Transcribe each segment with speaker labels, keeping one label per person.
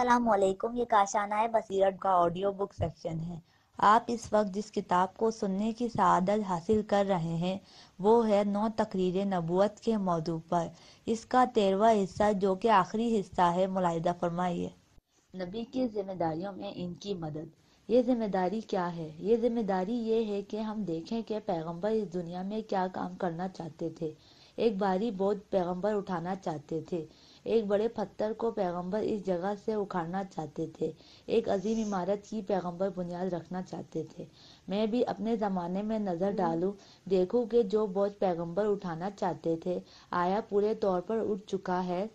Speaker 1: असलकुम ये काशाना बसीरत का ऑडियो बुक सेक्शन है। आप इस वक्त जिस किताब को सुनने की सआदत हासिल कर रहे हैं, वो है नौ तकरीर नबूत के मौजू पर। इसका तेरवा हिस्सा, जो कि आखिरी हिस्सा है मुलायदा फरमाइए। नबी की जिम्मेदारियों में इनकी मदद। ये ज़िम्मेदारी क्या है? ये ज़िम्मेदारी ये है कि हम देखें कि पैगंबर इस दुनिया में क्या काम करना चाहते थे। एक बारी बोझ पैगंबर उठाना चाहते थे। एक बड़े पत्थर को पैगंबर इस जगह से उखाड़ना चाहते थे। एक अजीम इमारत की पैगंबर बुनियाद रखना चाहते थे। मैं भी अपने ज़माने में नज़र डालूं, देखूँ कि जो बोझ पैगंबर उठाना चाहते थे, आया पूरे तौर पर उठ चुका है।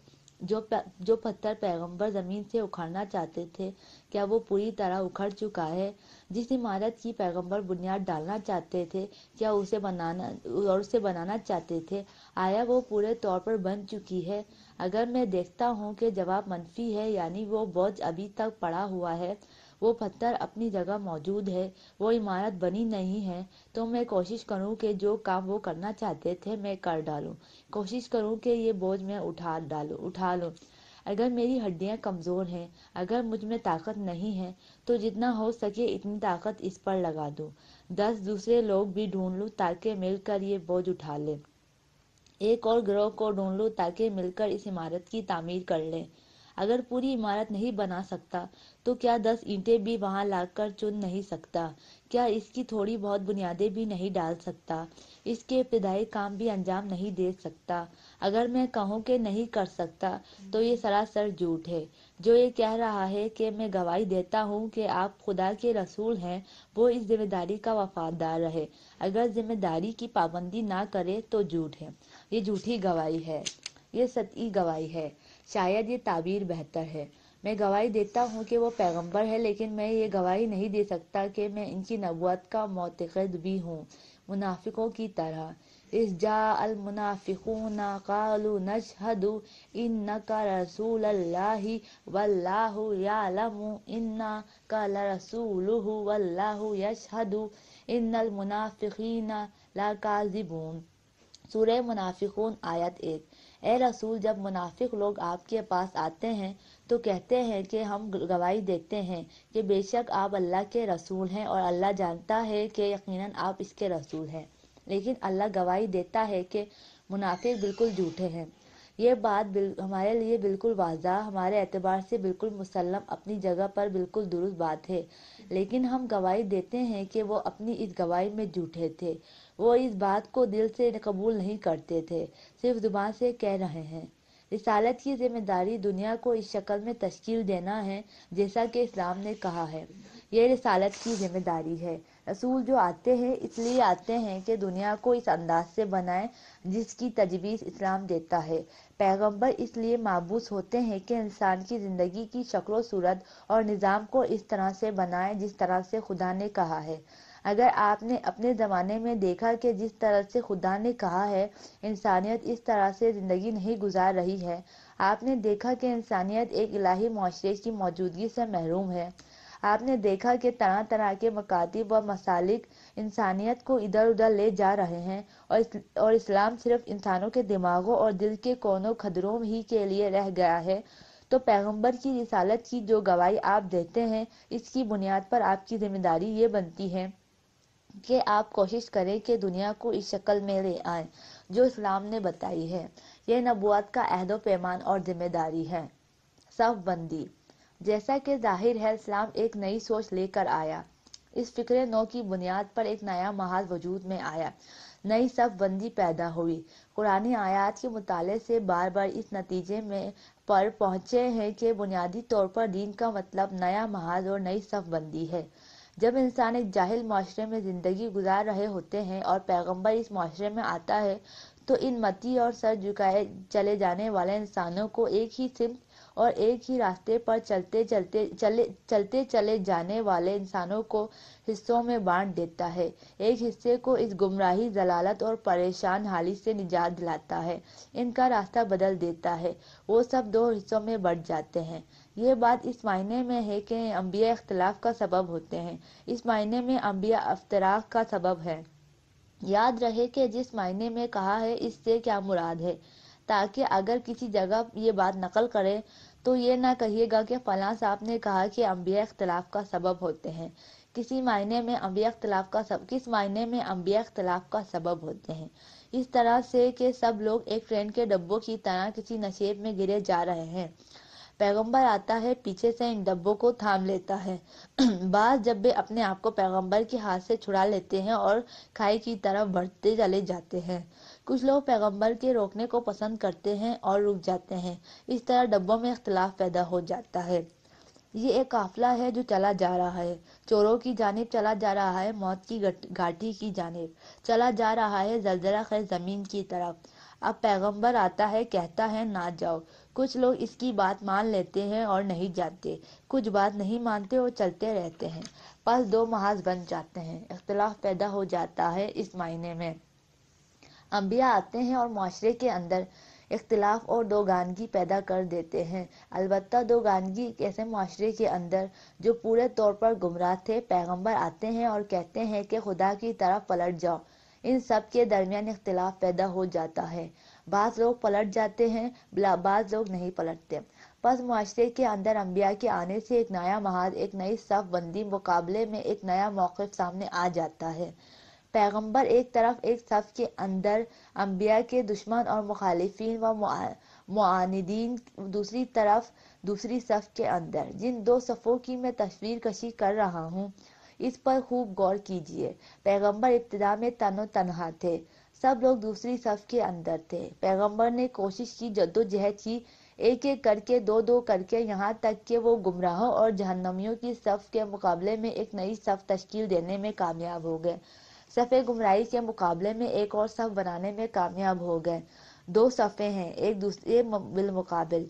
Speaker 1: जो जो पत्थर पैगंबर ज़मीन से उखाड़ना चाहते थे, क्या वो पूरी तरह उखड़ चुका है? जिस इमारत की पैगंबर बुनियाद डालना चाहते थे, क्या उसे बनाना, और उसे बनाना चाहते थे, आया वो पूरे तौर पर बन चुकी है। अगर मैं देखता हूँ कि जवाब मनफी है, यानी वो बोझ अभी तक पड़ा हुआ है, वो पत्थर अपनी जगह मौजूद है, वो इमारत बनी नहीं है तो मैं कोशिश करूँ कि जो काम वो करना चाहते थे मैं कर डालूँ। कोशिश करूँ कि ये बोझ मैं उठा डालूँ, उठा लूँ। अगर मेरी हड्डियाँ कमज़ोर हैं, अगर मुझमें ताकत नहीं है तो जितना हो सके इतनी ताकत इस पर लगा दूँ। दस दूसरे लोग भी ढूंढ लूँ ताकि मिलकर ये बोझ उठा लें। एक और ग्रोह को ढूंढ लो ताकि मिलकर इस इमारत की तामीर कर लें। अगर पूरी इमारत नहीं बना सकता तो क्या दस ईंटें भी वहाँ लाकर चुन नहीं सकता? क्या इसकी थोड़ी बहुत बुनियादें भी नहीं डाल सकता? इसके इब्तदाई काम भी अंजाम नहीं दे सकता। अगर मैं कहूँ कि नहीं कर सकता तो ये सरासर झूठ है। जो ये कह रहा है कि मैं गवाही देता हूँ कि आप खुदा के रसूल हैं, वो इस ज़िम्मेदारी का वफादार रहे। अगर ज़िम्मेदारी की पाबंदी ना करे तो झूठ है। ये झूठी गवाही है, ये सती गवाही है, शायद ये ताबीर बेहतर है। मैं गवाही देता हूँ कि वो पैगंबर है, लेकिन मैं ये गवाही नहीं दे सकता कि मैं इनकी नबूत का मोतकद भी हूँ, मुनाफिकों की तरह। इस जा अलमुनाफिकून नशहदु इन्नका रसूल अल्लाहि वल्लाहु यालमु, इन्ना का मुनाफिकीन लाकाजिबून। सूरह मुनाफिकून, आयत एक। ए रसूल, जब मुनाफिक लोग आपके पास आते हैं तो कहते हैं कि हम गवाही देते हैं कि बेशक आप अल्लाह के रसूल हैं और अल्लाह जानता है कि यकीनन आप इसके रसूल हैं। लेकिन अल्लाह गवाही देता है कि मुनाफिक बिल्कुल झूठे हैं। ये बात हमारे लिए बिल्कुल वाजा, हमारे एतबार से बिल्कुल मुसलम अपनी जगह पर बिल्कुल दुरुस्त बात है। लेकिन हम गवाही देते हैं कि वो अपनी इस गवाही में झूठे थे। वो इस बात को दिल से कबूल नहीं करते थे, सिर्फ़ ज़ुबान से कह रहे हैं। रिसालत की ज़िम्मेदारी दुनिया को इस शक्ल में तश्कील देना है, जैसा कि इस्लाम ने कहा है। ये रिसालत की ज़िम्मेदारी है। रसूल जो आते हैं, इसलिए आते हैं कि दुनिया को इस अंदाज से बनाए, जिसकी तजवीज़ इस्लाम देता है। पैगंबर इसलिए माबूस होते हैं कि इंसान की ज़िंदगी की शक्ल, सूरत और निज़ाम को इस तरह से बनाए, जिस तरह से खुदा ने कहा है। अगर आपने अपने ज़माने में देखा कि जिस तरह से खुदा ने कहा है, इंसानियत इस तरह से ज़िंदगी नहीं गुजार रही है। आपने देखा कि इंसानियत एक इलाही माशरे की मौजूदगी से महरूम है। आपने देखा कि तरह तरह के मकातिब व मसालिक इंसानियत को इधर उधर ले जा रहे हैं और इस, और इस्लाम सिर्फ़ इंसानों के दिमागों और दिल के कोनों खदरों ही के लिए रह गया है। तो पैगंबर की रिसालत की जो गवाही आप देते हैं इसकी बुनियाद पर आपकी ज़िम्मेदारी ये बनती है कि आप कोशिश करें कि दुनिया को इस शक्ल में ले आए जो इस्लाम ने बताई है। यह नबुआत का अहदो पैमान और ज़िम्मेदारी है। सफ बंदी जैसा कि ज़ाहिर है, इस्लाम एक नई सोच लेकर आया। इस फ़िक्र नो की बुनियाद पर एक नया महाज वजूद में आया। नई सफ बंदी पैदा हुई। कुरानी आयात के मुताले से बार बार इस नतीजे में पर पहुँचे हैं कि बुनियादी तौर पर दीन का मतलब नया महाज और नई सफ बंदी है। जब इंसान एक जाहिल माशरे में ज़िंदगी गुजार रहे होते हैं और पैगंबर इस माशरे में आता है तो इन मती और सर झुकाए चले जाने वाले इंसानों को एक ही सिम और एक ही रास्ते पर चलते चलते चले चलते चले जाने वाले इंसानों को हिस्सों में बांट देता है। एक हिस्से को इस गुमराही जलालत और परेशान हाली से निजात दिलाता है। इनका रास्ता बदल देता है। वो सब दो हिस्सों में बढ़ जाते हैं। ये बात इस मायने में है कि अम्बिया इख्तलाफ का सबब होते हैं। इस मायने में अम्बिया अफ्तराक का सबब है। याद रहे कि जिस मायने में कहा है, इससे क्या मुराद है? ताकि अगर किसी जगह ये बात नकल करें तो ये ना कहिएगा कि फलां साहब ने कहा कि अम्बिया इख्तलाफ का सबब होते हैं। किसी मायने में अम्बिया इख्तलाफ का सब, किस मायने में अम्बिया इख्तलाफ का सबब होते हैं? इस तरह से कि सब लोग एक ट्रेन के डब्बों की तरह किसी नशेब में गिरे जा रहे हैं। पैगंबर आता है, पीछे से इन डब्बों को थाम लेता है। बाज जब वे अपने आप को पैगंबर के हाथ से छुड़ा लेते हैं और खाई की तरफ़ बढ़ते चले जाते हैं। कुछ लोग पैगंबर के रोकने को पसंद करते हैं और रुक जाते हैं। इस तरह डब्बों में इख्तलाफ पैदा हो जाता है। ये एक काफिला है जो चला जा रहा है। चोरों की जानिब चला जा रहा है, मौत की घाटी की जानिब। चला जा रहा है जलजला खैर ज़मीन की तरफ़। अब पैगंबर आता है, कहता है, ना जाओ। कुछ लोग इसकी बात मान लेते हैं और नहीं जाते कुछ बात नहीं मानते और चलते रहते हैं। बस दो महाज बन जाते हैं। इख्तलाफ पैदा हो जाता है इस मायने में। अम्बिया आते हैं और माशरे के अंदर इख्तलाफ और दो गानगी पैदा कर देते हैं। अलबत् दो गानगी ऐसे माशरे के अंदर जो पूरे तौर पर गुमराह थे, पैगंबर आते हैं और कहते हैं कि खुदा की तरफ़ पलट जाओ। इन सब के दरमियान इख्तलाफ पैदा हो जाता है। बाज़ लोग पलट जाते हैं बाज़ लोग नहीं पलटते। बस माशरे के अंदर अम्बिया के आने से एक नया महाज एक नई सफ बंदी मुकाबले में एक नया मौक़ सामने आ जाता है। पैगंबर एक तरफ़ एक सफ के अंदर अम्बिया के दुश्मन और मुखालिफिन व मुआनिदीन दूसरी तरफ़, दूसरी सफ के अंदर। जिन दो सफ़ों की मैं तस्वीर कशी कर रहा हूँ, इस पर खूब गौर कीजिए। पैगंबर इब्तदा में तनो तनहा थे। सब लोग दूसरी सफ के अंदर थे। पैगंबर ने कोशिश की, जद्दोजहद की एक एक करके दो दो करके, यहाँ तक कि वो गुमराहों और जहन्नमियों की सफ के मुकाबले में एक नई सफ तश्कील देने में कामयाब हो गए। सफ़े गुमराही के मुकाबले में एक और सफ बनाने में कामयाब हो गए। दो सफ़े हैं, एक दूसरे बिलमुकाबिल।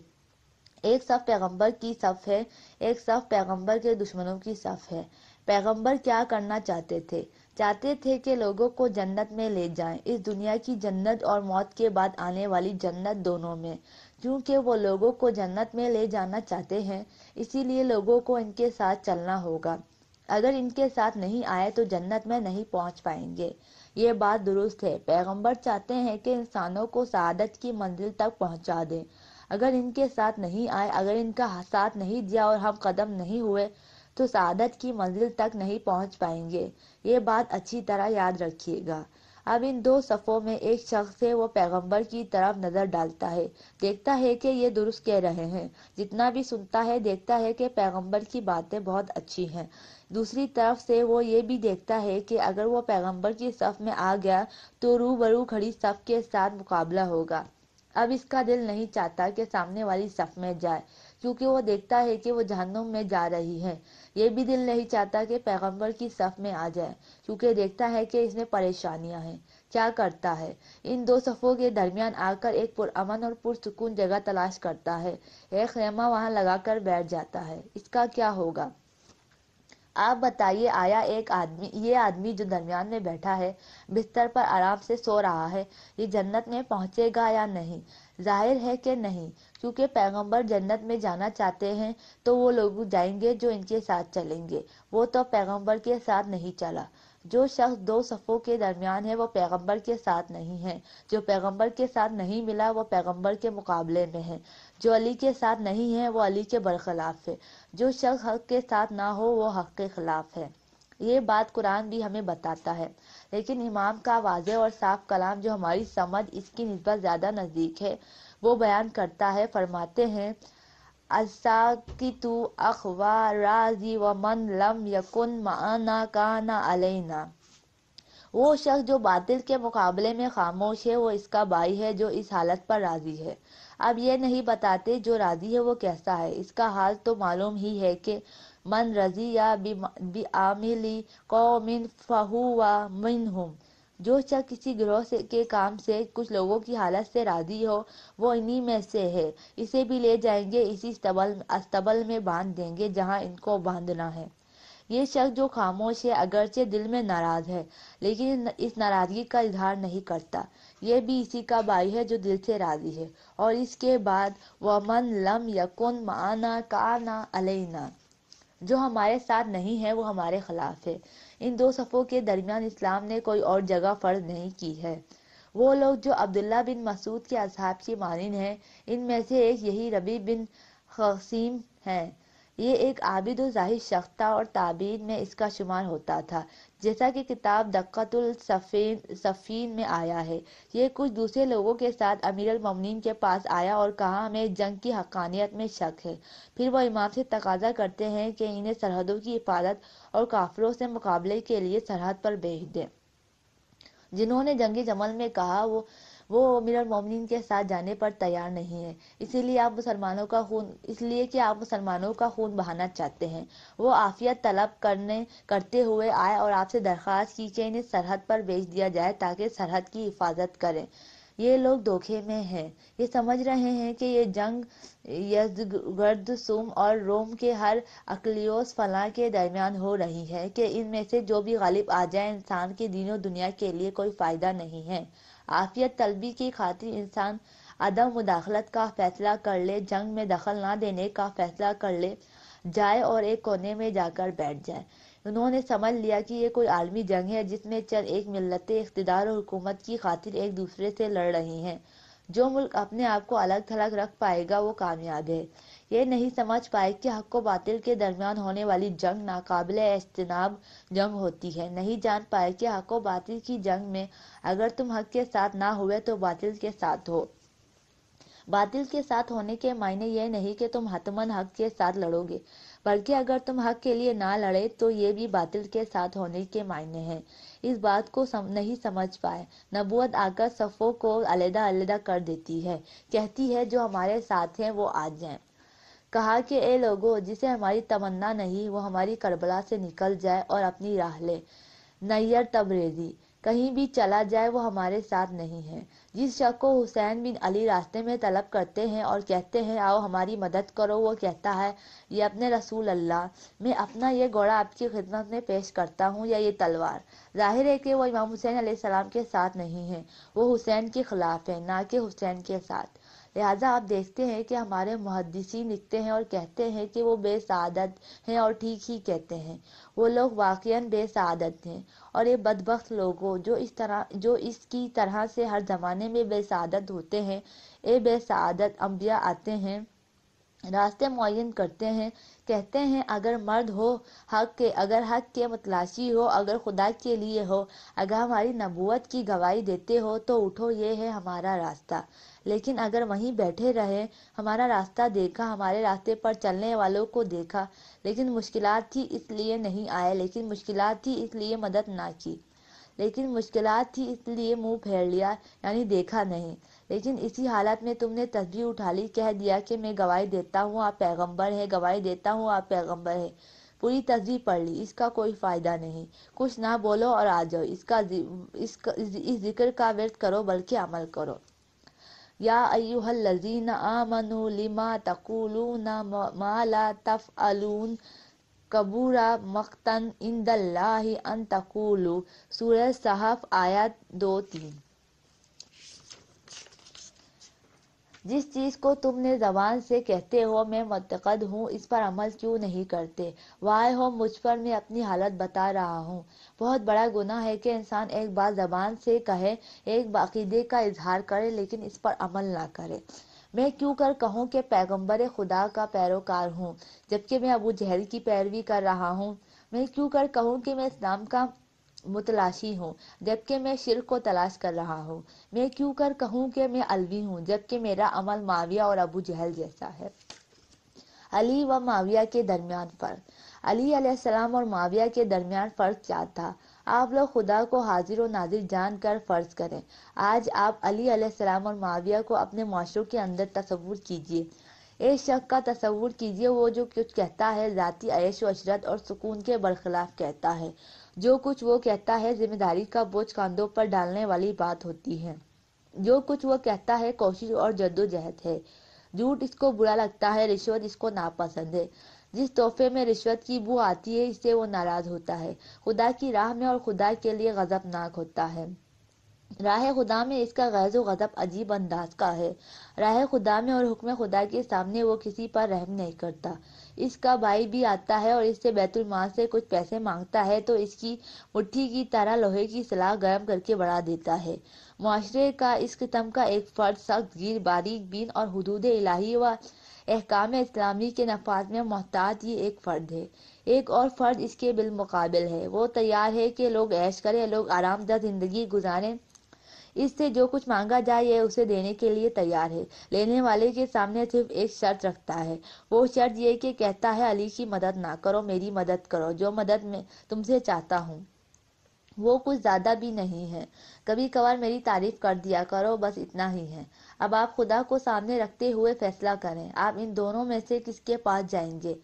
Speaker 1: एक सफ पैगंबर की सफ है, एक सफ पैगंबर के दुश्मनों की सफ है। पैगंबर क्या करना चाहते थे? चाहते थे कि लोगों को जन्नत में ले जाएँ। इस दुनिया की जन्नत और मौत के बाद आने वाली जन्नत दोनों में। क्योंकि वो लोगों को जन्नत में ले जाना चाहते हैं, इसीलिए लोगों को इनके साथ चलना होगा। अगर इनके साथ नहीं आए तो जन्नत में नहीं पहुँच पाएँगे। ये बात दुरुस्त है। पैगंबर चाहते हैं कि इंसानों को सदत की मंजिल तक पहुँचा दें। अगर इनके साथ नहीं आए, अगर इनका साथ नहीं दिया और हम कदम नहीं हुए तो सादत की मंजिल तक नहीं पहुँच पाएँगे। ये बात अच्छी तरह याद रखिएगा। अब इन दो सफ़ों में एक शख्स है, वो पैगंबर की तरफ़ नज़र डालता है। देखता है कि ये दुरुस्त कह रहे हैं। जितना भी सुनता है, देखता है कि पैगंबर की बातें बहुत अच्छी हैं। दूसरी तरफ़ से वो ये भी देखता है कि अगर वो पैगंबर की सफ़ में आ गया तो रूबरू खड़ी सफ़ के साथ मुकाबला होगा। अब इसका दिल नहीं चाहता कि सामने वाली सफ़ में जाए। क्योंकि वो देखता है कि वो जहन्नुम में जा रही है। ये भी दिल नहीं चाहता कि पैगंबर की सफ में आ जाए, क्योंकि देखता है कि इसमें परेशानियाँ हैं। क्या करता है? इन दो सफ़ों के दरमियान आकर एक पुरअमन और पुरसकून जगह तलाश करता है। एक खेमा वहाँ लगाकर बैठ जाता है। इसका क्या होगा? आप बताइए, आया एक आदमी, ये आदमी जो दरमियान में बैठा है, बिस्तर पर आराम से सो रहा है, ये जन्नत में पहुंचेगा या नहीं? ज़ाहिर है कि नहीं। क्योंकि पैगंबर जन्नत में जाना चाहते हैं तो वो लोग जाएँगे जो इनके साथ चलेंगे। वो तो पैगंबर के साथ नहीं चला। जो शख्स दो सफ़ों के दरमियान है, वो पैगंबर के साथ नहीं है। जो पैगंबर के साथ नहीं मिला, वो पैगंबर के मुकाबले में है। जो अली के साथ नहीं है, वो अली के बरखिलाफ है। जो शख्स हक के साथ ना हो, वो हक के खिलाफ है। ये बात कुरान भी हमें बताता है। लेकिन इमाम का वाज और साफ़ कलाम जो हमारी समझ, इसकी नस्बत ज़्यादा नज़दीक है। वो बयान करता है, फरमाते हैं असाकितु अखवा राज़ी व मन लम यकुन माना काना अलैना। वो शख्स जो बातिल के मुकाबले में खामोश है, वो इसका भाई है जो इस हालत पर राज़ी है। अब ये नहीं बताते जो राज़ी है वो कैसा है। इसका हाल तो मालूम ही है कि मन रज़ी या बी आमिली कौमिन फहुआ मिनहुम। जो शख्स किसी ग्रोह से, के काम से, कुछ लोगों की हालत से राज़ी हो, वो इन्हीं में से है। इसे भी ले जाएँगे, इसी स्तबल अस्तबल में बाँध देंगे जहाँ इनको बांधना है। ये शख्स जो खामोश है, अगरचे दिल में नाराज़ है, लेकिन इस नाराज़गी का इजहार नहीं करता। ये भी इसी का भाई है जो दिल से राज़ी है, और इसके बाद वमन लम यकुन माना काना अलैना। जो हमारे साथ नहीं है, वो हमारे खिलाफ है। इन दो सफ़ों के दरमियान इस्लाम ने कोई और जगह फ़र्ज़ नहीं की है। वो लोग जो अब्दुल्ला बिन मसूद के असहाब की मानिन हैं, इनमें से एक यही रबी बिन हसीम है। ये एक आबिद ज़ाहिर शख्स था और ताबीन में इसका शुमार होता था, जैसा कि किताब दक्कतुल सफीन सफीन में आया है। ये कुछ दूसरे लोगों के साथ अमीर ममनीन के पास आया और कहा हमें जंग की हकानियत में शक है। फिर वो इमाम से तकाजा करते हैं कि इन्हें सरहदों की हिफाजत और काफिरों से मुकाबले के लिए सरहद पर भेज दें। जिन्होंने जंगी जमल में कहा, वो वो अमीर मोमिन के साथ जाने पर तैयार नहीं है। इसीलिए आप मुसलमानों का खून, इसलिए कि आप मुसलमानों का खून बहाना चाहते हैं। वो आफियत तलब करने, करते हुए आए और आपसे दरख्वास्त की कि इन्हें सरहद पर भेज दिया जाए ताकि सरहद की हिफाजत करें। ये लोग धोखे में हैं। ये समझ रहे हैं कि ये जंग यजगर्द, सुम और रोम के हर अकलियोस फला के दरमियान हो रही है कि इनमें से जो भी गालिब आ जाए, इंसान की दीनों दुनिया के लिए कोई फ़ायदा नहीं है। आफियत तलबी की खातिर इंसान अदम मुदाखलत का फैसला कर ले, जंग में दखल ना देने का फैसला कर ले, जाए और एक कोने में जाकर बैठ जाए। उन्होंने समझ लिया कि ये कोई आलमी जंग है जिसमें चंद एक मिलत इकतदार और हुकूमत की खातिर एक दूसरे से लड़ रही हैं। जो मुल्क अपने आप को अलग थलग रख पाएगा वो कामयाब है। ये नहीं समझ पाए कि हक व बातिल के दरमियान होने वाली जंग नाकाबिल इज्तनाब जंग होती है। नहीं जान पाए कि हक व बातिल की जंग में अगर तुम हक के साथ ना हुए तो बातिल के साथ हो। बातिल के साथ होने के मायने ये नहीं कि तुम हतमन हक के साथ लड़ोगे बल्कि अगर तुम हक के लिए ना लड़े तो ये भी बातिल के साथ होने के मायने हैं। इस बात को सम, नहीं समझ पाए। नबूत आकर सफ़ों को अलहदा अलहदा कर देती है। कहती है जो हमारे साथ हैं वो आ जाएँ कहा कि, ए लोगो, जिसे हमारी तमन्ना नहीं, वो हमारी करबला से निकल जाए और अपनी राह ले। नैयर तबरेजी, कहीं भी चला जाए, वो हमारे साथ नहीं है। जिस शख्स को हुसैन बिन अली रास्ते में तलब करते हैं और कहते हैं, आओ, हमारी मदद करो, वो कहता है, ये अपने रसूल अल्लाह, मैं अपना ये घोड़ा आपकी खिदमत में पेश करता हूँ या ये तलवार? ज़ाहिर है कि वो इमाम हुसैन सलाम के साथ नहीं है। वो हुसैन के खिलाफ है, ना कि हुसैन के साथ। लिहाजा आप देखते हैं कि हमारे मुहदसी लिखते हैं और कहते हैं कि वो बेसादत हैं और ठीक ही कहते हैं। वो लोग वाकया बेसादत हैं और ये बदबक लोगों जो इस तरह, जो इसकी तरह से हर ज़माने में बेसादत होते हैं, ये बेसादत अम्बिया आते हैं। रास्ते मुन करते हैं, कहते हैं, अगर मर्द हो, हक के, अगर हक के मतलाशी हो, अगर खुदा के लिए हो, अगर हमारी नबूत की गवाही देते हो तो उठो, ये है हमारा रास्ता। लेकिन अगर वहीं बैठे रहे, हमारा रास्ता देखा, हमारे रास्ते पर चलने वालों को देखा, लेकिन मुश्किल थी इसलिए नहीं आए, लेकिन मुश्किल थी इसलिए मदद ना की, लेकिन मुश्किल थी इसलिए मुँह फेर लिया, यानी देखा नहीं। लेकिन इसी हालत में तुमने तस्वीर उठा ली। कह दिया कि मैं गवाही देता हूँ, आप पैगंबर है, गवाही देता हूँ, आप पैगंबर है। पूरी तस्वीर पढ़ ली, इसका कोई फ़ायदा नहीं। कुछ ना बोलो और आ जाओ। इसका इसका, इस ज़िक्र का व्यर्थ करो, बल्कि अमल करो। या अयुहल्लजीन आमनु लिमा तकुलून मा ला तफअलून कबूरा मख्तन इंदल्लाहि अन तकुलू। सूरह सहफ आयत दो तीन। जिस चीज़ को तुमने जबान से कहते हो, मैं मतकद हूँ, इस पर अमल क्यों नहीं करते? वाह हो, मुझ पर मैं अपनी हालत बता रहा हूँ। बहुत बड़ा गुनाह है कि इंसान एक बार जबान से कहे, एक बाकीदे का इजहार करे, लेकिन इस पर अमल ना करे। मैं क्यों कर कहूँ कि पैगंबर खुदा का पैरोकार हूँ, जबकि मैं अबू जहल की पैरवी कर रहा हूँ? मैं क्यों कर कहूँ कि मैं इस्लाम का मुतलाशी हूँ, जबकि मैं शिर को तलाश कर रहा हूँ। मैं क्यों कर कहूँ कि मैं अलवी हूँ, जबकि मेरा अमल माविया और अबू जहल जैसा है। अली व माविया के दरमियान फ़र्क। अली सलाम और माविया के दरमियान फ़र्क क्या था? आप लोग खुदा को हाजिर और नाजिर जान कर फ़र्ज़ करें। आज आप अली सलाम और माविया को अपने माशरों के अंदर तस्वुर कीजिए। एक शख्स का तस्वुर कीजिए, वो जो कुछ कहता है, ज़ाती ऐश अशरत और सुकून के बरखिलाफ कहता है। जो कुछ वो कहता है ज़िम्मेदारी का बोझ कंधों पर डालने वाली बात होती है। जो कुछ वो कहता है कोशिश और जद्दोजहद है। झूठ इसको बुरा लगता है, रिश्वत इसको नापसंद है। जिस तोहफे में रिश्वत की बू आती है, इससे वो नाराज़ होता है। खुदा की राह में और खुदा के लिए गजबनाक होता है। राह खुदा में इसका गैज़ गजब अजीब अंदाज का है। राह खुदा में और हुक्म खुदा के सामने वो किसी पर रहम नहीं करता। इसका भाई भी आता है और इससे बैतुल माल से कुछ पैसे माँगता है तो इसकी मुट्ठी की तरह लोहे की सलाह गर्म करके बढ़ा देता है। माशरे का इस किस्म का एक फर्द सख्त गिर, बारीक बीन और हदूद इलाही व अहकाम इस्लामी के नफाज में मोहतात ये एक फ़र्द है। एक और फ़र्द इसके बिलमुकाबिल है। वो तैयार है कि लोग ऐश करें, लोग आरामदा ज़िंदगी गुजारें। इससे जो कुछ मांगा जाए ये उसे देने के लिए तैयार है। लेने वाले के सामने सिर्फ़ एक शर्त रखता है। वो शर्त ये कि कहता है, अली की मदद ना करो, मेरी मदद करो, जो मदद मैं तुमसे चाहता हूँ, वो कुछ ज़्यादा भी नहीं है। कभी कभार मेरी तारीफ़ कर दिया करो, बस इतना ही है। अब आप खुदा को सामने रखते हुए फैसला करें। आप इन दोनों में से किसके पास जाएँगे?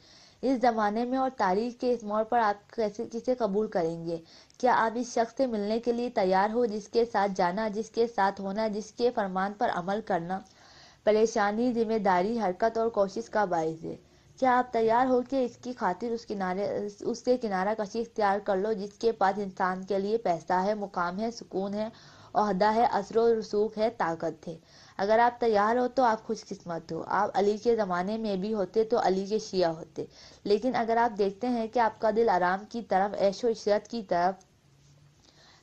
Speaker 1: इस जमाने में और तारीख के इस मोड़ पर आप कैसे, किसे कबूल करेंगे? क्या आप इस शख्स से मिलने के लिए तैयार हो, जिसके साथ जाना, जिसके साथ होना, जिसके फरमान पर अमल करना? परेशानी, ज़िम्मेदारी, हरकत और कोशिश का बायस है। क्या आप तैयार हो कि इसकी खातिर उस किनारे उससे किनारा कशी इख्तियार कर लो, जिसके पास इंसान के लिए पैसा है, मुकाम है, सुकून है अहदा है, असर रसूख है, ताकत है? अगर आप तैयार हो तो आप खुशकिस्मत हो। आप अली के ज़माने में भी होते तो अली के शिया होते। लेकिन अगर आप देखते हैं कि आपका दिल आराम की तरफ़, ऐशो इशरत की तरफ़,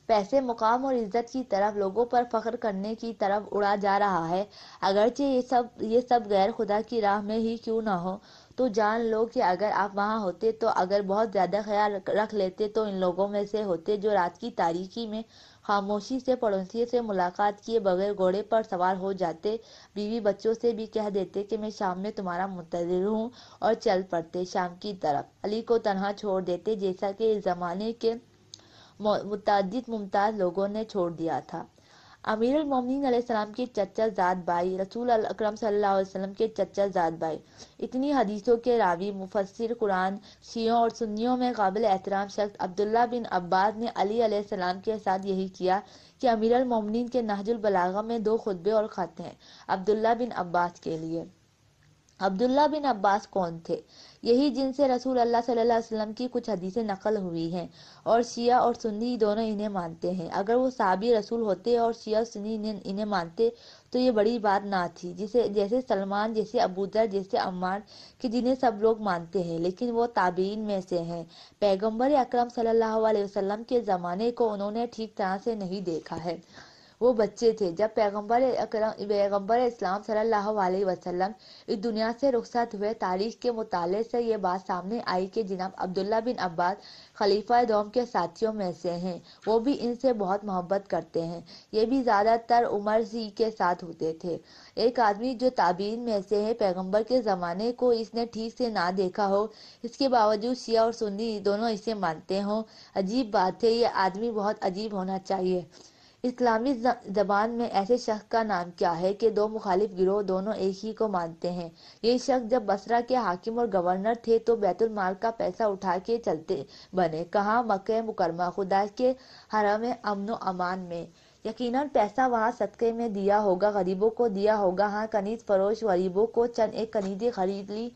Speaker 1: पैसे, मुकाम और इज़्ज़त की तरफ़, लोगों पर फख्र करने की तरफ़ उड़ा जा रहा है, अगरचे ये सब ये सब गैर खुदा की राह में ही क्यों ना हो? तो जान लो कि अगर आप वहाँ होते तो अगर बहुत ज़्यादा ख्याल रख लेते तो इन लोगों में से होते जो रात की तारीकी में खामोशी से पड़ोसी से मुलाकात किए बगैर घोड़े पर सवार हो जाते। बीवी बच्चों से भी कह देते कि मैं शाम में तुम्हारा मुंतजर हूँ और चल पड़ते शाम की तरफ़। अली को तनहा छोड़ देते, जैसा कि इस ज़माने के मुतद मुमताज़ लोगों ने छोड़ दिया था। अमीर सलाम के चचा जाद भाई, रसूल अकरम वसल्लम के चचा जाद भाई। इतनी हदीसों के रावी मुफसर कुरान, शियों और सुन्नियों में काबिल एहतराम शख्स अब्दुल्ला बिन अब्बास ने अली के साथ यही किया कि अमीर मोमिन के नहजुल बलागा में दो खुतबे और ख़त हैं, अब्दुल्ला बिन अब्बास के लिए। अब्दुल्ला बिन अब्बास कौन थे? यही जिनसे रसूल अल्लाह सल्लल्लाहु अलैहि वसल्लम की कुछ हदीसें नकल हुई हैं और शिया और सुन्नी दोनों इन्हें मानते हैं। अगर वो साबी रसूल होते और शिया सुन्नी इन्हें, मानते तो ये बड़ी बात ना थी। जिसे जैसे सलमान जैसे अबूदर जैसे अम्मार कि जिन्हें सब लोग मानते हैं लेकिन वो ताबीन में से हैं। पैगंबर अकरम सल्लल्लाहु अलैहि वसल्लम के ज़माने को उन्होंने ठीक तरह से नहीं देखा है। वो बच्चे थे। जब पैगंबर पैगंबर इस्लाम सल्लल्लाहु वसल्लम इस दुनिया से रुखसत हुए, तारीख के मुताले से ये बात सामने आई कि जनाब अब्दुल्ला बिन अब्बास खलीफा दोम के साथियों में से हैं। वो भी इनसे बहुत मोहब्बत करते हैं। ये भी ज़्यादातर उमर सी के साथ होते थे। एक आदमी जो ताबीन में से है पैगंबर के ज़माने को इसने ठीक से ना देखा हो, इसके बावजूद शिया और सुन्नी दोनों इसे मानते हों। अजीब बात है, ये आदमी बहुत अजीब होना चाहिए। इस्लामी जबान में ऐसे शख्स का नाम क्या है कि दो मुखालिफ गिरोह दोनों एक ही को मानते हैं? ये शख्स जब बसरा के हाकिम और गवर्नर थे तो बैतुल माल का पैसा उठा के चलते बने। कहा? मक्के मुकरमा खुदा के हरम अमन अमान में। यकीनन पैसा वहाँ सदक़े में दिया होगा, गरीबों को दिया होगा। हाँ कनीज फरोश गरीबों को चंद एक कनीदी खरीद ली।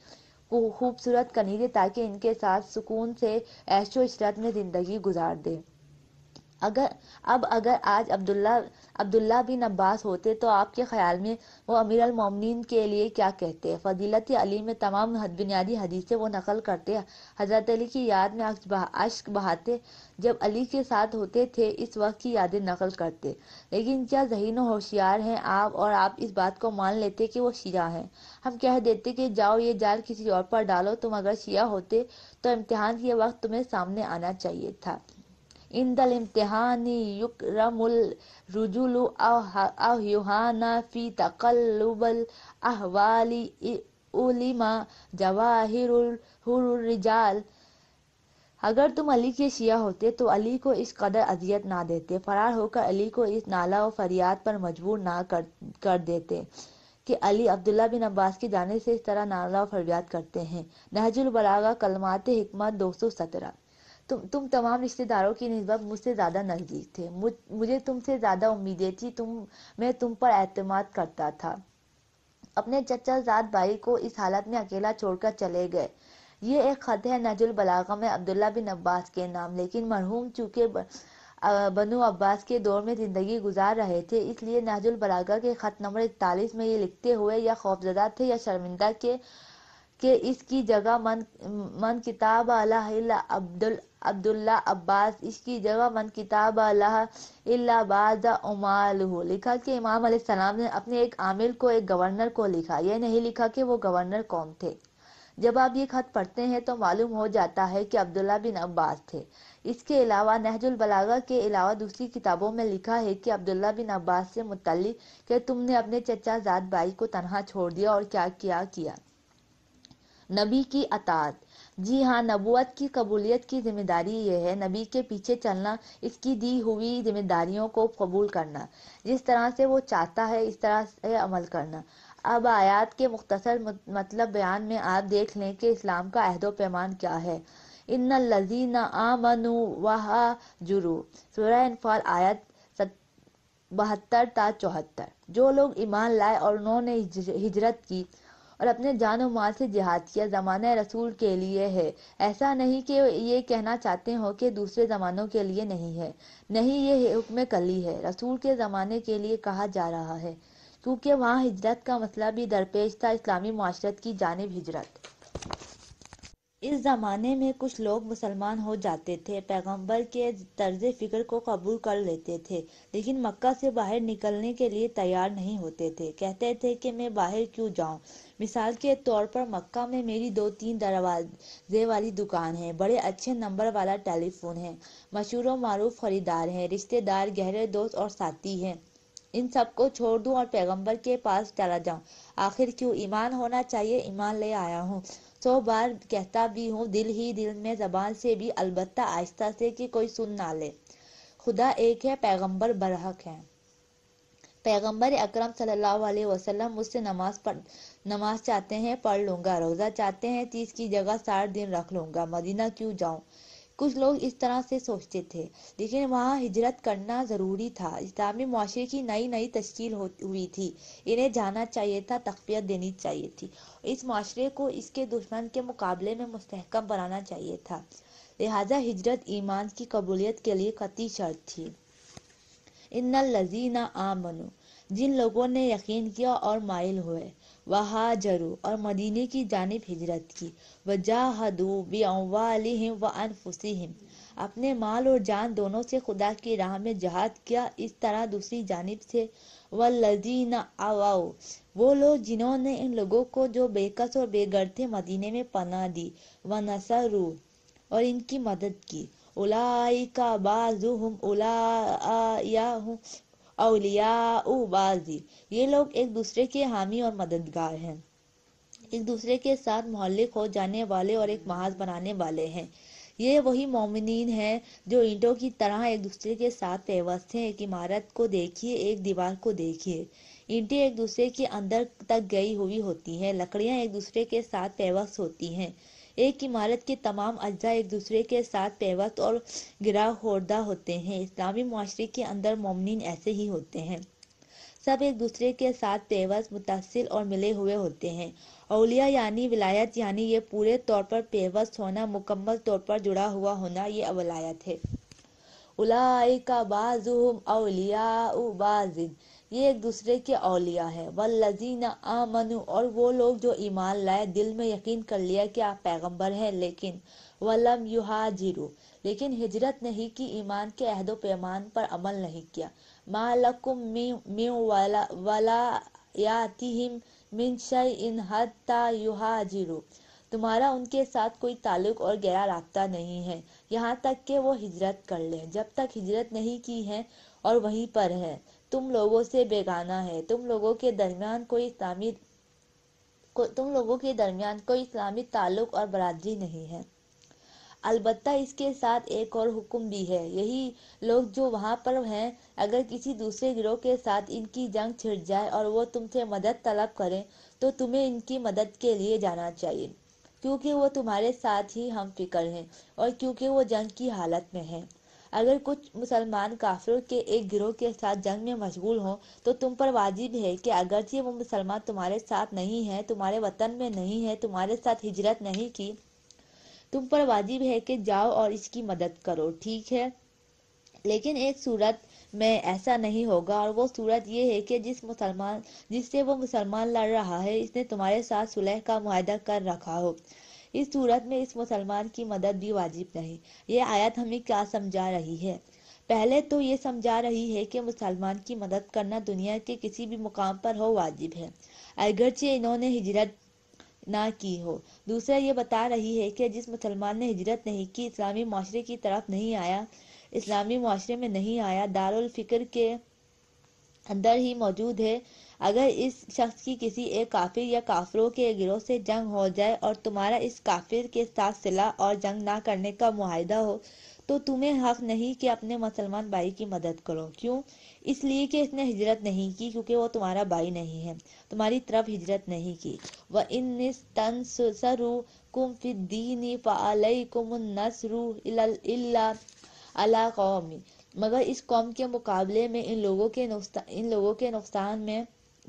Speaker 1: खूबसूरत कनीदे ताकि इनके साथ सुकून से ऐशो इशरत में ज़िंदगी गुजार दे। अगर, अब अगर आज अब्दुल्ला अब्दुल्ला बिन अब्बास होते तो आपके ख्याल में वो अमीर अलमोमिन के लिए क्या कहते? हैं फजीलत अली में तमाम बुनियादी हदीसें वो नकल करते हज़रत अली की याद में अश्क बहाते जब अली के साथ होते थे, इस वक्त की यादें नकल करते। लेकिन क्या जहीन होशियार हैं आप और आप इस बात को मान लेते कि वो शिया हैं? हम कह देते कि जाओ ये जाल किसी और पर डालो, तुम अगर शिया होते तो इम्तिहान के वक्त तुम्हें सामने आना चाहिए था। इंदल इम्तिहानी युक्रमुल रुजुलु अव युहाना फ़ी तकल्लुबल अहवाली उलिमा जवाहिरुल रिजाल अगर तुम अली के शिया होते तो अली को इस कदर अजियत ना देते। फरार होकर अली को इस नाला और फरियाद पर मजबूर ना कर कर देते कि अली अब्दुल्ला बिन अब्बास की जाने से इस तरह नाला और फरियाद करते हैं। नहजुल बलागा कलमात हिकमत दो सौ सत्रह। तुम तुम तमाम रिश्तेदारों की नस्बत मुझसे ज़्यादा नज़दीक थे। मुझ मुझे तुमसे ज़्यादा उम्मीदें थी तुम, मैं तुम पर एतमाद करता था। अपने चचा जाद भाई को इस हालत में अकेला छोड़कर चले गए। ये एक खत है नजुल बलागा में अब्दुल्ला बिन अब्बास के नाम। लेकिन मरहूम चूँकि बनु अब्बास के दौर में ज़िंदगी गुजार रहे थे, इसलिए नाजुल बलागा के ख़त नंबर इकतालीस में ये लिखते हुए या खौफजदा थे या शर्मिंदा के कि इसकी जगह मन मन किताब अल्लाह अब्दुल, अब्दुल्ला अब्बास, इसकी जगह मन किताब अल्लाह उमालहु। लिखा कि इमाम सलाम ने अपने एक आमिल को, एक गवर्नर को लिखा। यह नहीं लिखा कि वो गवर्नर कौन थे। जब आप ये खत पढ़ते हैं तो मालूम हो जाता है कि अब्दुल्ला बिन अब्बास थे। इसके अलावा नहजुल बलागा के अलावा दूसरी किताबों में लिखा है कि अब्दुल्ला बिन अब्बास से मुतलिक कि तुमने अपने चचा जात भाई को तनहा छोड़ दिया और क्या क्या, किया। नबी की अतात। जी हाँ नबूत की कबूलियत की ज़िम्मेदारी ये है, नबी के पीछे चलना, इसकी दी हुई जिम्मेदारियों को कबूल करना। जिस तरह से वो चाहता है, इस तरह से अमल करना। अब आयात के मुख्तसर मतलब बयान में आप देख लें कि इस्लाम का अहदो पैमान क्या है। इन लजीना आमनु वहा जुरू। इनफाल आयत बहत्तर ता चौहत्तर। जो लोग ईमान लाए और उन्होंने हिजरत की और अपने जान और माल से जिहाद किया। ज़माना रसूल के लिए है। ऐसा नहीं कि ये कहना चाहते हो कि दूसरे ज़मानों के लिए नहीं है। नहीं, ये हुक्म कली है। रसूल के ज़माने के लिए कहा जा रहा है। क्योंकि वहाँ हिजरत का मसला भी दरपेश था। इस्लामी माशरत की जानब हिजरत। इस ज़माने में कुछ लोग मुसलमान हो जाते थे, पैगंबर के तर्ज फ़िक्र को कबूल कर लेते थे, लेकिन मक्का से बाहर निकलने के लिए तैयार नहीं होते थे। कहते थे कि मैं बाहर क्यों जाऊँ? मिसाल के तौर पर मक्का में मेरी दो तीन दरवाजे वाली दुकान है, बड़े अच्छे नंबर वाला टेलीफोन है, मशहूर मरूफ खरीदार हैं, रिश्तेदार, गहरे दोस्त और साथी हैं। इन सबको छोड़ दूँ और पैगंबर के पास चला जाऊँ? आखिर क्यों? ईमान होना चाहिए, ईमान ले आया हूँ। सौ बार कहता भी हूँ, दिल ही दिल में जबान से भी, अलबत्ता आहिस्ता से कि कोई सुन ना ले। खुदा एक है, पैगंबर बरहक है। पैगंबर अकरम सल्लल्लाहु अलैहि वसल्लम मुझसे नमाज़ पढ़, नमाज़ चाहते हैं, पढ़ लूँगा। रोज़ा चाहते हैं, तीस की जगह साठ दिन रख लूँगा। मदीना क्यों जाऊँ? कुछ लोग इस तरह से सोचते थे। लेकिन वहाँ हिजरत करना ज़रूरी था। इस्लामी माशरे की नई नई तश्कील हुई थी। इन्हें जाना चाहिए था तकफियत देनी चाहिए थी। इस माशरे को इसके दुश्मन के मुकाबले में मुस्तकम बनाना चाहिए था। लिहाजा हिजरत ईमान की कबूलियत के लिए कती शर्त थी। इन लजीना आमनु। जिन लोगों ने यकीन किया और माइल हुए। वहाजरू और मदीने की जानब हिजरत की। वजाहदू बेवालिहिम व अनफुसिहिम। अपने माल और जान दोनों से खुदा की राह में जहाद किया। इस तरह दूसरी जानब से वल्लजीना अवाओ वो लोग जिन्होंने इन लोगों को जो बेकस और बेगर थे मदीने में पना दी। व नसरू और इनकी मदद की। उलाई का बाजुहुम बाजी। ये लोग एक दूसरे के हामी और मददगार हैं। एक दूसरे के साथ मोहल्लिक हो जाने वाले और एक महाज बनाने वाले हैं। ये वही मोमिन हैं जो ईंटों की तरह एक दूसरे के साथ पेवस्त हैं। एक इमारत को देखिए, एक दीवार को देखिए। ईंटें एक दूसरे के अंदर तक गई हुई होती हैं। लकड़ियाँ एक दूसरे के साथ पेवस्त होती हैं। एक इमारत के तमाम अज्जा एक दूसरे के साथ पेवस्त और गिरा खोरदा होते हैं। इस्लामी माशरे के अंदर ममिन ऐसे ही होते हैं। सब एक दूसरे के साथ पेवस्त मुतसिल और मिले हुए होते हैं। अलिया यानी विलायत यानी ये पूरे तौर पर पेवस्त होना, मुकम्मल तौर पर जुड़ा हुआ होना ये अवलायत है। उलाई का बाजुम अलिया बाजिन। ये एक दूसरे के औलिया है। वल्लजीना आमनु, और वो लोग जो ईमान लाए, दिल में यकीन कर लिया कि आप पैगंबर हैं, लेकिन वलम युहाजिरू, लेकिन हिजरत नहीं की, ईमान के अहदो पैमान पर अमल नहीं किया। मालकुम वाला, वला यातिहिम मिन इन हत्ता युहाजिरू। तुम्हारा उनके साथ कोई ताल्लुक और गहरा रबता नहीं है। यहाँ तक कि वो हिजरत कर ले। जब तक हिजरत नहीं की है और वहीं पर है। तुम लोगों से बेगाना है। तुम लोगों के दरमियान कोई इस्लामी को, तुम लोगों के दरमियान कोई इस्लामी ताल्लुक और बरादरी नहीं है। अलबत्ता इसके साथ एक और हुक्म भी है। यही लोग जो वहाँ पर हैं अगर किसी दूसरे गिरोह के साथ इनकी जंग छिड़ जाए और वो तुमसे मदद तलब करें तो तुम्हें इनकी मदद के लिए जाना चाहिए क्योंकि वो तुम्हारे साथ ही हम फ़िक्र हैं और क्योंकि वो जंग की हालत में हैं। अगर कुछ मुसलमान काफिरों के एक गिरोह के साथ जंग में मशगूल हों तो तुम पर वाजिब है कि अगरचे वो मुसलमान तुम्हारे साथ नहीं है, तुम्हारे वतन में नहीं है, तुम्हारे साथ हिजरत नहीं की। तुम पर वाजिब है कि जाओ और इसकी मदद करो, ठीक है? लेकिन एक सूरत में ऐसा नहीं होगा, और वो सूरत ये है कि जिस मुसलमान, जिससे वो मुसलमान लड़ रहा है, इसने तुम्हारे साथ सुलह का मुआहदा कर रखा हो। इस सूरत में इस मुसलमान की मदद भी वाजिब नहीं। ये आयत हमें क्या समझा रही है? पहले तो ये समझा रही है कि मुसलमान की मदद करना दुनिया के किसी भी मुकाम पर हो वाजिब है। अगरचे इन्होंने हिजरत ना की हो। दूसरा ये बता रही है कि जिस मुसलमान ने हिजरत नहीं की, इस्लामी माशरे की तरफ़ नहीं आया, इस्लामी माशरे में नहीं आया, दारुल फ़िक्र के अंदर ही मौजूद है। अगर इस शख्स की किसी एक काफिर या काफरों के गिरोह से जंग हो जाए और तुम्हारा इस काफिर के साथ सिला और जंग ना करने का मुआहिदा हो तो तुम्हें हक नहीं कि अपने मुसलमान भाई की मदद करो। क्यों? इसलिए कि इसने हिजरत नहीं की, क्योंकि वो तुम्हारा भाई नहीं है। तुम्हारी तरफ़ हिजरत नहीं की। व इन तनसरू कुम फिद्दीनी फ़अलैकुम नसरू इल्ला अला कौमी। मगर इस कौम के मुकाबले में इन लोगों के नुकसान, इन लोगों के नुकसान में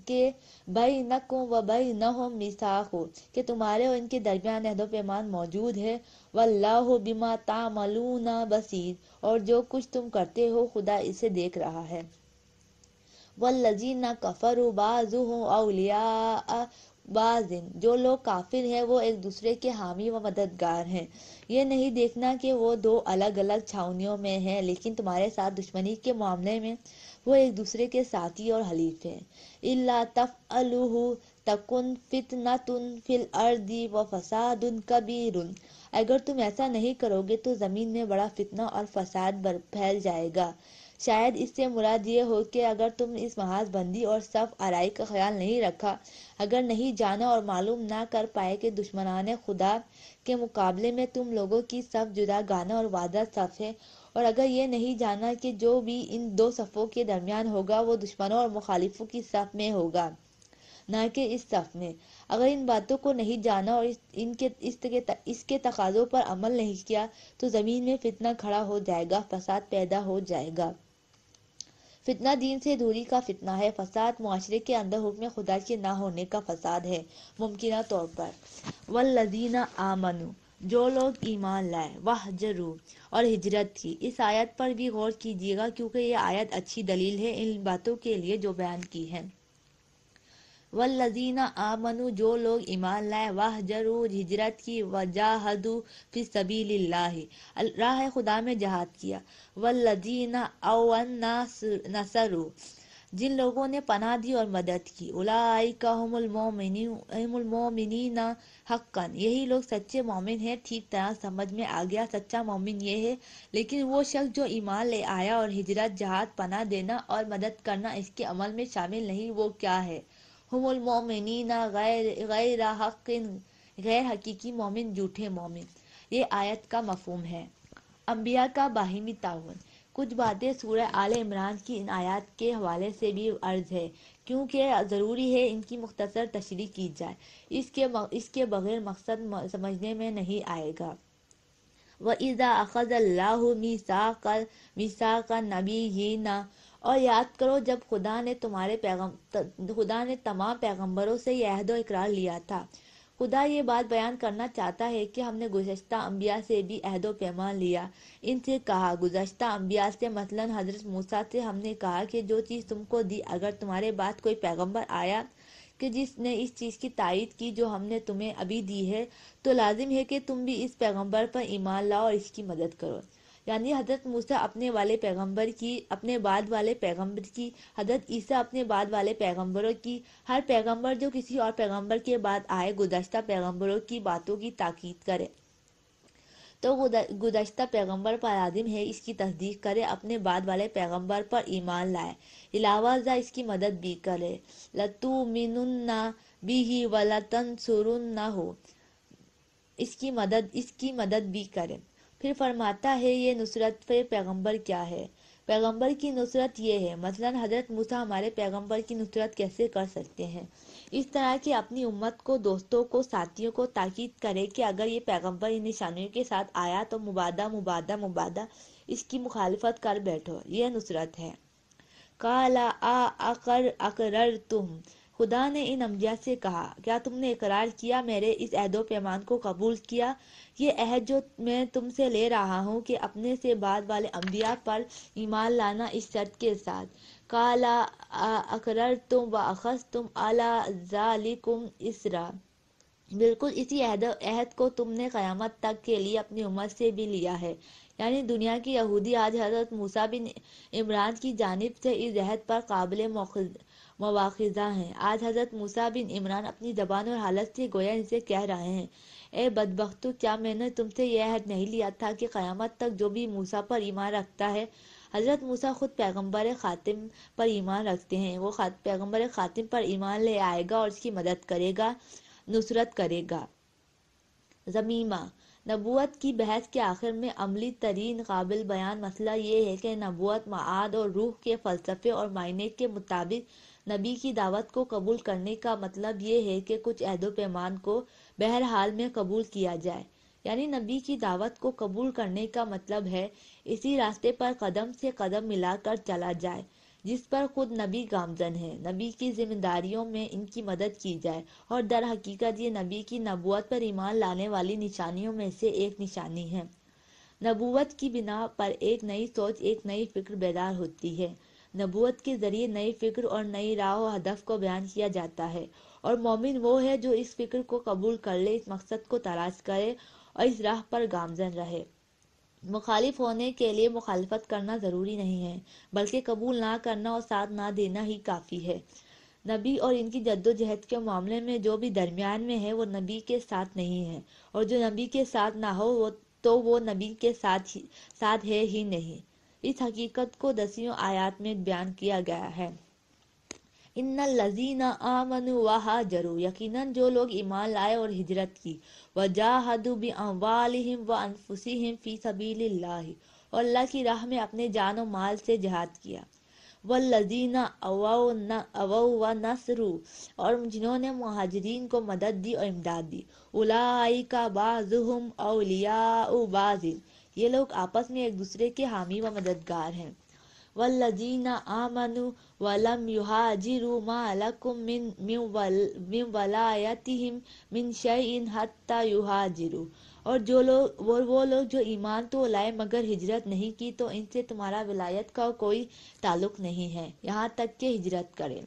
Speaker 1: के भाई न को व भाई न हो मिसाक हो कि तुम्हारे और इनके दरमियान अहदो पैमान मौजूद है। वल्लाह बिमा तामलूना बसीर, और जो कुछ तुम करते हो, खुदा इसे देख रहा है। कफर बाजिन, जो लोग काफिर हैं, वो एक दूसरे के हामी व मददगार हैं। ये नहीं देखना कि वो दो अलग अलग छावनियों में हैं, लेकिन तुम्हारे साथ दुश्मनी के मामले में वो एक दूसरे के साथी और हलीफ हैं। इल्ला तफ अलूहु तकुन फितनतुन फिल अर्दी व फसादुन कबीरुन। अगर तुम ऐसा नहीं करोगे तो ज़मीन में बड़ा फितना और फसाद फैल जाएगा। शायद इससे मुराद ये हो कि अगर तुम इस महाज बंदी और सफ आरई का ख्याल नहीं रखा, अगर नहीं जाना और मालूम ना कर पाए कि दुश्मनान खुदा के मुकाबले में तुम लोगों की सफ जुदा गाना और वादा सफ है और अगर ये नहीं जाना कि जो भी इन दो सफ़ों के दरमियान होगा वो दुश्मनों और मुखालिफों की सफ में होगा ना कि इस सफ में। अगर इन बातों को नहीं जाना और इस, इनके इस इसके तकाजों पर अमल नहीं किया तो ज़मीन में फितना खड़ा हो जाएगा फसाद पैदा हो जाएगा। फितना दीन से दूरी का फितना है फसाद मुआशरे के अंदर हुक्म खुदा के ना होने का फसाद है मुमकिन तौर पर। वल्लजीना आमनु जो लोग ईमान लाए, वह, ज़रूर। और हिजरत की। इस आयत पर भी गौर कीजिएगा, क्योंकि ये आयत अच्छी दलील है इन बातों के लिए जो बयान की है। वल्लजीना आमनु, जो लोग ईमान लाए, वाह, ज़रूर। हिजरत की, वजाहदू फ़ी सबीलिल्लाह। राह खुदा में जहाद किया। वल्लजीना अवन नसरू। जिन लोगों ने पनाह दी और मदद की उलाइकाहुमुलमोमिनीना हक्कन। यही लोग सच्चे मोमिन हैं, ठीक तरह समझ में आ गया, सच्चा मोमिन ये है। लेकिन वो शख्स जो ईमान ले आया और हिजरत जहाद पनाह देना और मदद करना इसके अमल में शामिल नहीं, वो क्या है? गैर गैर हकीकी मोमिन, झूठे मोमिन। ये आयत का मफहम है। अम्बिया का बाहिमी ताउन। कुछ बातें सूरह आल इमरान की इन आयात के हवाले से भी अर्ज़ है, क्योंकि ज़रूरी है इनकी मुख्तसर तशरी की जाए। इसके इसके बगैर मकसद समझने में नहीं आएगा। व इज़ा अखज़ल्लाहु नबी ही नबीयीना। और याद करो, जब खुदा ने तुम्हारे पैगम खुदा ने तमाम पैगंबरों से यह अहद इकरार लिया था खुदा ये बात बयान करना चाहता है कि हमने गुजशत अम्बिया से भी अहदो पैमान लिया। इनसे कहा, गुजशत अम्बिया से मसलन हज़रत मूसा से हमने कहा कि जो चीज़ तुमको दी, अगर तुम्हारे बाद कोई पैगंबर आया कि जिसने इस चीज़ की तायद की जो हमने तुम्हें अभी दी है तो लाजिम है कि तुम भी इस पैगंबर पर ईमान लाओ और इसकी मदद करो। यानी हज़रत मूसा अपने वाले पैगंबर की, अपने बाद वाले पैगंबर की, हज़रत ईसा अपने बाद वाले पैगंबरों की, हर पैगंबर जो किसी और पैगंबर के बाद आए गुजशत पैगंबरों की बातों की ताकीद करे। तो गुजशत पैगंबर पर आदिम है, इसकी तस्दीक करे, अपने बाद वाले पैगंबर पर ईमान लाए। अलावा इसकी मदद भी करे। लतू मिनुन्ना भी वलतन सुरुन्ना हो। इसकी मदद इसकी मदद भी करे। फिर फरमाता है, ये नुसरत फिर पैगंबर क्या है? पैगंबर की नुसरत ये है, मसलन हज़रत मूसा हमारे पैगंबर की नुसरत कैसे कर सकते हैं? इस तरह की अपनी उम्मत को, दोस्तों को, साथियों को ताकीद करे कि अगर ये पैगंबर इन निशानियों के साथ आया तो मुबादा मुबादा मुबादा इसकी मुखालफत कर बैठो। यह नुसरत है। काला आ अकर अकर तुम खुदा ने इन अम्बिया से कहा, क्या तुमने इकरार किया मेरे इस अहदो पैमान को कबूल किया? ये अहद जो मैं तुमसे ले रहा हूँ कि अपने से बाद वाले अम्बिया पर ईमान लाना इस शर्त के साथ। काला अकरर तुम व अखस तुम अला इसरा। बिल्कुल इसी अहद अहद को तुमने क़यामत तक के लिए अपनी उम्र से भी लिया है। यानी दुनिया की यहूदी आज हज़रत मूसा बिन इमरान की जानब से इस अहद पर काबिल मवाखजा हैं। आज हज़रत मूसा बिन इमरान अपनी ज़बान और हालत से गोया इनसे कह रहे हैं, ए बदबख्तु, क्या मैंने तुमसे यह अहद नहीं लिया था कि क़यामत तक जो भी मूसा पर ईमान रखता है, हज़रत मूसा खुद पैगंबर ख़ातिम पर ईमान रखते हैं। वो पैगंबर ख़ातिम पर ईमान ले आएगा और उसकी मदद करेगा, नुसरत करेगा। ज़मीमा नबूत की बहस के आखिर में अमली तरीन काबिल बयान मसला ये है कि नबूत माद और रूह के फ़लसफ़े और मायने के मुताबिक नबी की दावत को कबूल करने का मतलब ये है कि कुछ अहदो पैमान को बहरहाल में कबूल किया जाए। यानी नबी की दावत को कबूल करने का मतलब है, इसी रास्ते पर कदम से कदम मिलाकर चला जाए, जिस पर खुद नबी गामजन है। नबी की जिम्मेदारियों में इनकी मदद की जाए और दर हकीकत ये नबी की नबूत पर ईमान लाने वाली निशानियों में से एक निशानी है। नबूत की बिना पर एक नई सोच, एक नई फ़िक्र बेदार होती है। नबूत के ज़रिए नई फ़िक्र और नई राह और हदफ को बयान किया जाता है। और मोमिन वो है जो इस फ़िक्र को कबूल कर ले, इस मकसद को तलाश करे और इस राह पर गामजन रहे। मुखालिफ होने के लिए मुखालफत करना ज़रूरी नहीं है, बल्कि कबूल ना करना और साथ ना देना ही काफ़ी है। नबी और इनकी जद्दोजहद के मामले में जो भी दरमियान में है, वो नबी के साथ नहीं है। और जो नबी के साथ ना हो, वो तो वो नबी के साथ ही, साथ है ही नहीं। इस हकीकत को दसियों आयात में बयान किया गया है। इन लजीना वहाजरू, यकीनन जो लोग ईमान लाए और हिजरत की। वजाहदु बि अमवालिहिम व अनफुसिहिम फ़ी सबीलिल्लाह, और अल्लाह की राह में अपने जान और माल से जहाद किया। वल्लजीना व नसरू, और जिन्होंने महाजरीन को मदद दी और इमदाद दी। उलाई का बाजुहुम बाजिल ये लोग आपस में एक दूसरे के हामी व मददगार हैं। वल्लजीना आमनु वलम युहाजिरु मा लकुम मिन मिन वलायतिहिम मिन शैइन हत्ता युहाजिरु। और जो लोग वो वो लोग जो ईमान तो लाए मगर हिजरत नहीं की तो इनसे तुम्हारा विलायत का कोई ताल्लुक नहीं है। यहाँ तक के हिजरत करें।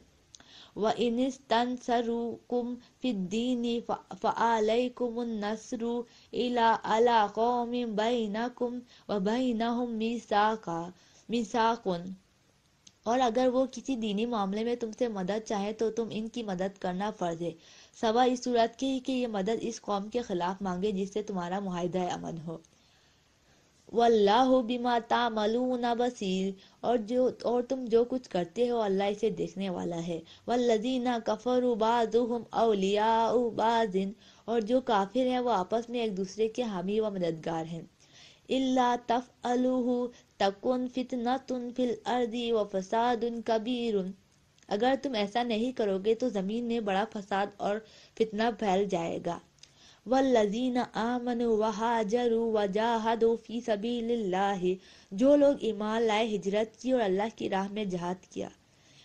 Speaker 1: इनिस्तनसरुकुम फिद्दीनी फ़अलैकुमुन्नस्रु इला अला कौमिन बैनकुम व बैनहुम मीसाका मीसाकुन और अगर वो किसी दीनी मामले में तुमसे मदद चाहे तो तुम इनकी मदद करना फ़र्ज़ है। सवा इस सूरत की कि ये मदद इस कौम के खिलाफ मांगे जिससे तुम्हारा मुहिदा अमन हो। वल्लाहु बिमा तामलूना बसीर। और जो, और तुम जो कुछ करते हो, अल्लाह इसे देखने वाला है। वल्लजीना कफरु बाजुहुम औलियाउ बाजिन। और जो काफिर हैं, वो आपस में एक दूसरे के हामी व मददगार हैं। इल्ला तफअलुहु तकुन फितनतुन फिल अर्दी व फसादुन कबीरुन। अगर तुम ऐसा नहीं करोगे तो ज़मीन में बड़ा फसाद और फितना फैल जाएगा। वल्लजीन आमन वहाजरु वजाहदु फ़ी सबीलिल्लाह। जो लोग ईमान लाए, हिजरत की और अल्लाह की राह में जहाद किया।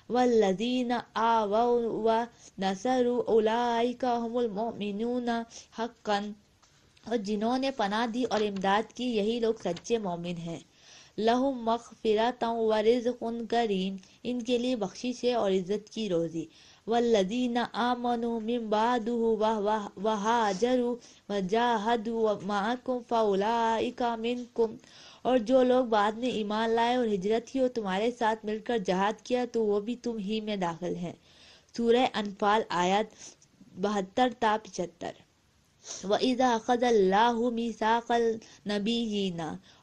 Speaker 1: वल्लजीन आवौ व नसरु उलाइका हुमुल मुमिनून हक्कन। और जिन्होंने पनाह दी और इमदाद की, यही लोग सच्चे मोमिन हैं। लहुम मगफिरत व रिज़्क़ुन करीम। इनके लिए बख्शिश है और इज़्ज़त की रोज़ी। वल्लजीन आमनु मिन बादुहु वहाजरु वजाहदु माकुम फउलाइका मिनकुम। और जो लोग बाद में ईमान लाए और हिजरत की और तुम्हारे साथ मिलकर जहाद किया तो वो भी तुम ही में दाखिल हैं। सूरह अनफाल आयत बहत्तर ता इज़ा अखज़ल्लाहु मीसाक़ल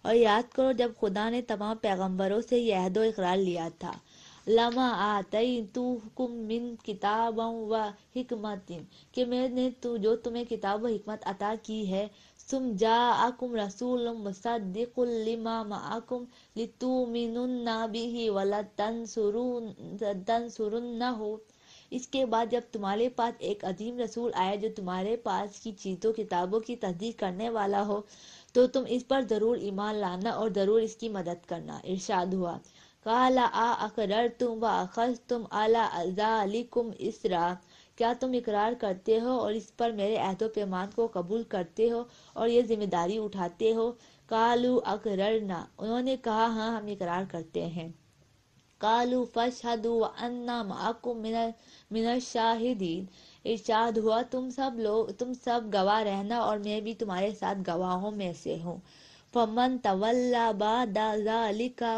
Speaker 1: और याद करो, जब खुदा ने तमाम पैगंबरों से यह अहद इकरार लिया था लमा आतईतुकुम मिन किताबम व हिकमतिन, कि मैंने तू जो तुम्हें किताब व हिकमत अता की है तुम जाअकुम रसूलुम मुसद्दिकुल लिमा माअकुम, लितुमिनुन्ना बिही वला तंसुरुन तंसुरुन्नहु इसके बाद जब तुम्हारे पास एक अजीम रसूल आया जो तुम्हारे पास की चीज़ों, किताबों की तस्दीक करने वाला हो तो तुम इस पर ज़रूर ईमान लाना और ज़रूर इसकी मदद करना, इरशाद हुआ। काला आ अकरर तुम व अखज तुम अला इसरा। क्या तुम इकरार करते हो और इस पर मेरे अहदो पैमान को कबूल करते हो और ये ज़िम्मेदारी उठाते हो? कालू अकररना। उन्होंने कहा हाँ हम इकरार करते हैं। कालू फशहदू व अन्ना माकुम शाहिदीन। इर्शाद हुआ, तुम सब लोग तुम सब गवाह रहना और मैं भी तुम्हारे साथ गवाहों में से हूँ। फमन तवल्ला बालिका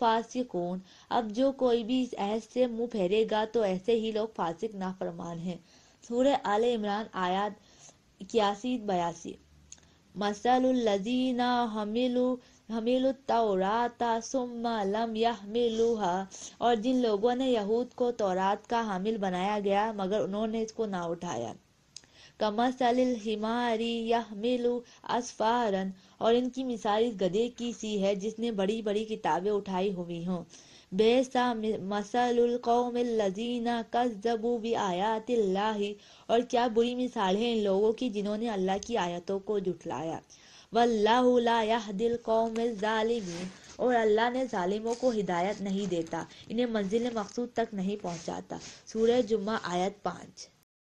Speaker 1: फासिकून अब जो कोई भी इस ऐस से मुँह फेरेगा तो ऐसे ही लोग फासिक नाफरमान हैं सूरह आले इमरान आयात इक्यासी बयासी मसलजीना हमिलु हमिलु तौराता सुम्मा लम यहमिलुहा और जिन लोगों ने यहूद को तौरात का हामिल बनाया गया मगर उन्होंने इसको ना उठाया कमसलिल हिमारी यहमिलु असफारन, और इनकी मिसाल इस गधे की सी है जिसने बड़ी बड़ी किताबें उठाई हुई हों। बेसा मसलुल कौमिल्लजीना कज़्ज़बू बि आयातिल्लाहि, और क्या बुरी मिसाल है इन लोगों की जिन्होंने अल्लाह की आयतों को जुटलाया। वल्लाहु ला यहदिल कौमिल जालिमीन, और अल्लाह ने जालिमों को हिदायत नहीं देता, इन्हें मंजिल मकसूद तक नहीं पहुंचाता। सूरह जुम्मा आयत पाँच।